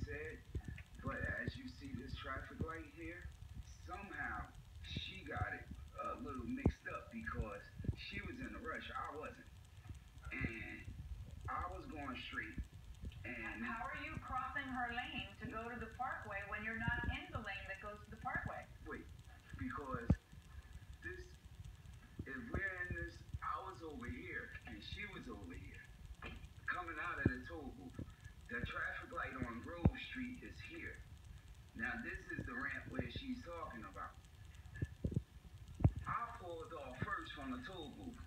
said, but as you see this traffic light here, somehow she got it a little mixed up because she was in a rush. I wasn't. And I was going straight. And how are you crossing her lane to go to the parkway when you're not in the lane that goes to the parkway? Wait, because this, if we're in this, I was over here and she was over here. Coming out of the toll booth, the traffic street is here. Now this is the ramp where she's talking about. I pulled off first from the toll booth.